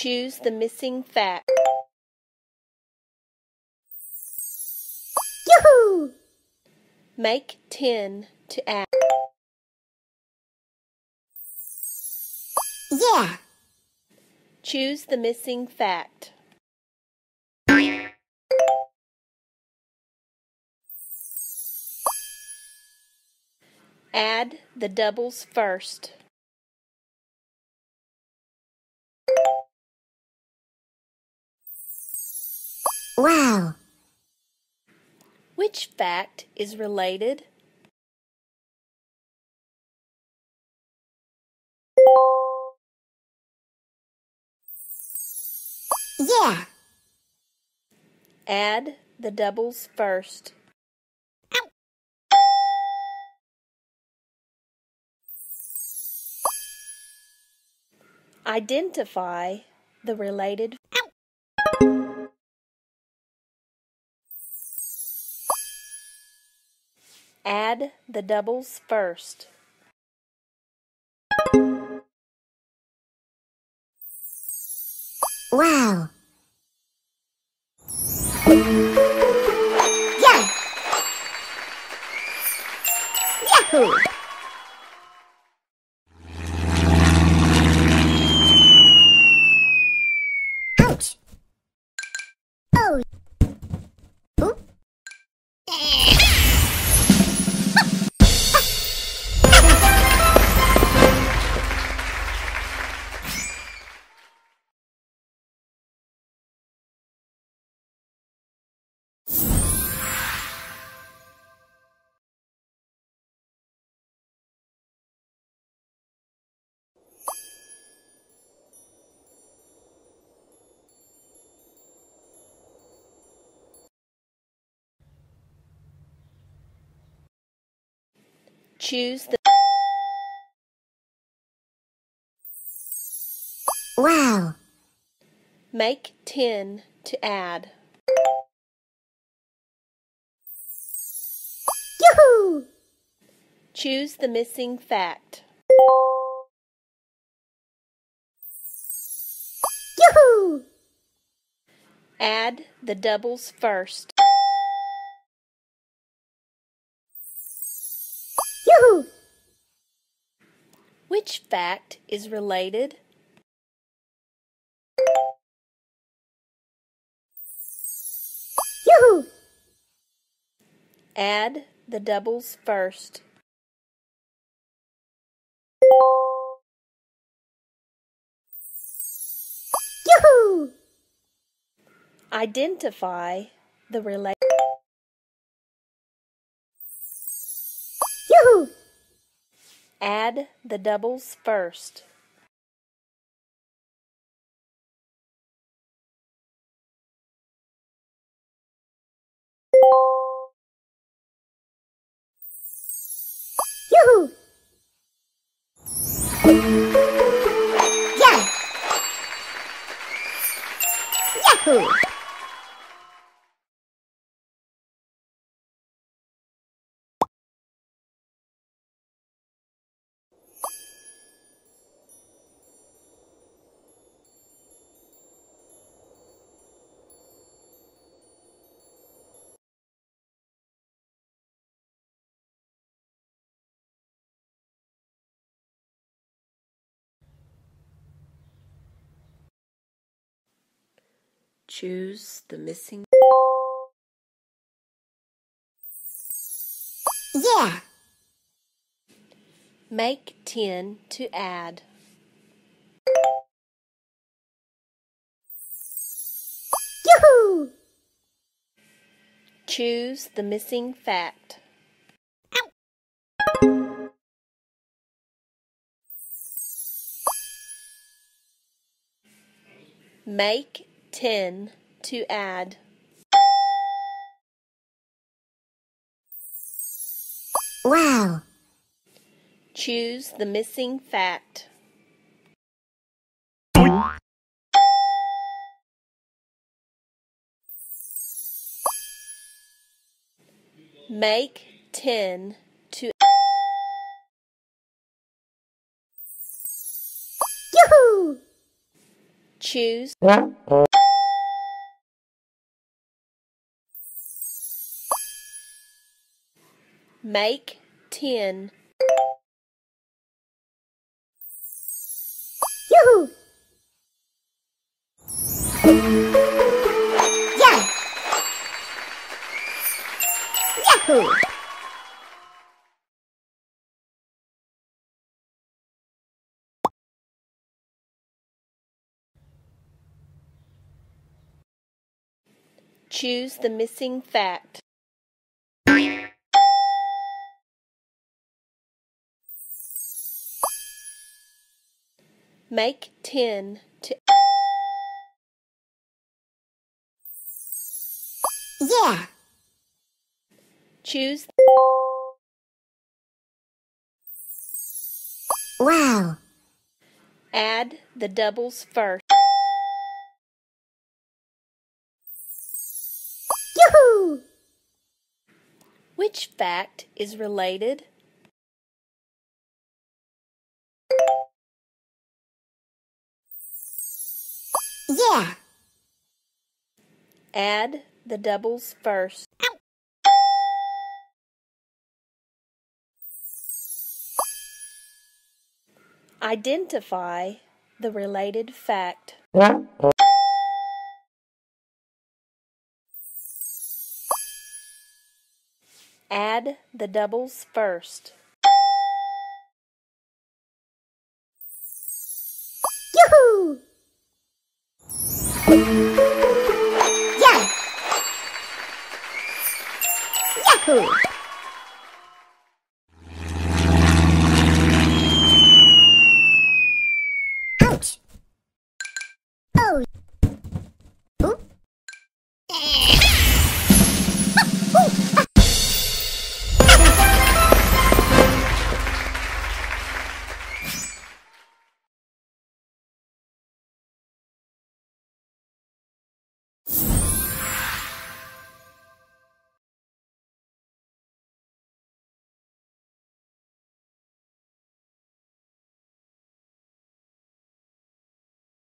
Choose the missing fact. Yoo-hoo! Make 10 to add. Yeah! Choose the missing fact. Add the doubles first. Wow! Which fact is related? Yeah! Add the doubles first. Identify the related Add the doubles first. Wow! Yeah! Yahoo! Choose the Wow! Make 10 to add. Yoo-hoo! Choose the missing fact. Yoo-hoo! Add the doubles first. Which fact is related? Yoo-hoo! Add the doubles first. Yoo-hoo! Identify the related Add the doubles first. Yoo-hoo! Yeah! Yahoo! Choose the missing Yeah! Make 10 to add. Yoo-hoo! Choose the missing fact. Make 10 to add. Wow! Choose the missing fact. Make 10 to Yoo-hoo! Choose Make 10. Yoo-hoo! Yeah! Yahoo! Choose the missing fact. Make 10 to Yeah! choose Wow! add the doubles first. Yoo-hoo! Which fact is related? Yeah! Add the doubles first. Identify the related fact. Add the doubles first. Música